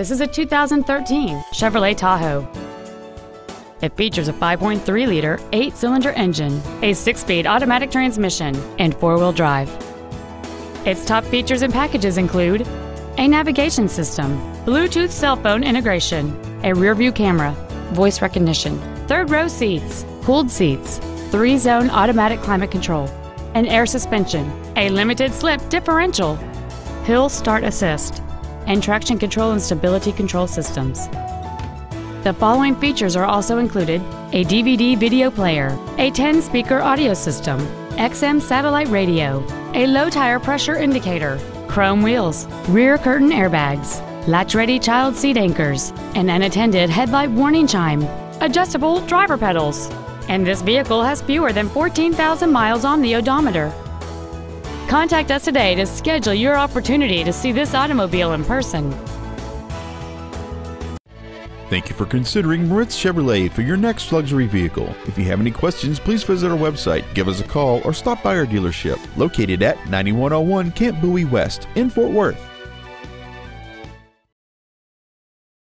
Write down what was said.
This is a 2013 Chevrolet Tahoe. It features a 5.3 liter, 8 cylinder engine, a 6 speed automatic transmission, and 4 wheel drive. Its top features and packages include a navigation system, Bluetooth cell phone integration, a rear view camera, voice recognition, third row seats, cooled seats, three zone automatic climate control, an air suspension, a limited slip differential, hill start assist, and traction control and stability control systems. The following features are also included a DVD video player, a 10 speaker audio system, XM satellite radio, a low tire pressure indicator, chrome wheels, rear curtain airbags, latch ready child seat anchors, an unattended headlight warning chime, adjustable driver pedals, and this vehicle has fewer than 14,000 miles on the odometer. Contact us today to schedule your opportunity to see this automobile in person. Thank you for considering Moritz Chevrolet for your next luxury vehicle. If you have any questions, please visit our website, give us a call, or stop by our dealership located at 9101 Camp Bowie West in Fort Worth.